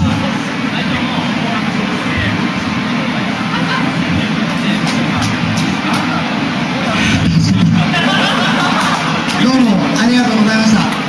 どうもありがとうございました。